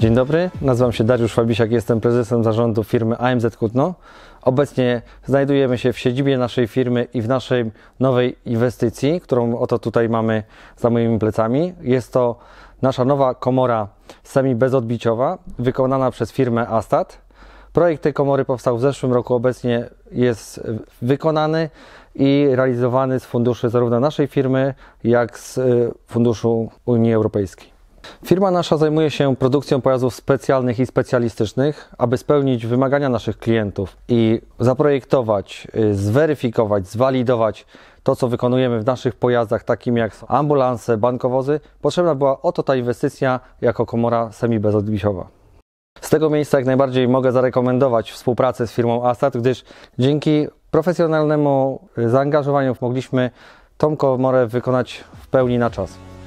Dzień dobry, nazywam się Dariusz Fabisiak, jestem prezesem zarządu firmy AMZ Kutno. Obecnie znajdujemy się w siedzibie naszej firmy i w naszej nowej inwestycji, którą oto tutaj mamy za moimi plecami. Jest to nasza nowa komora semi-bezodbiciowa, wykonana przez firmę Astat. Projekt tej komory powstał w zeszłym roku, obecnie jest wykonany i realizowany z funduszy zarówno naszej firmy, jak z y, funduszu Unii Europejskiej. Firma nasza zajmuje się produkcją pojazdów specjalnych i specjalistycznych, aby spełnić wymagania naszych klientów i zaprojektować, y, zweryfikować, zwalidować to, co wykonujemy w naszych pojazdach, takim jak ambulanse, bankowozy. Potrzebna była oto ta inwestycja jako komora semi-bezodbisiowa. Z tego miejsca jak najbardziej mogę zarekomendować współpracę z firmą Astat, gdyż dzięki profesjonalnemu zaangażowaniu mogliśmy tą komorę wykonać w pełni na czas.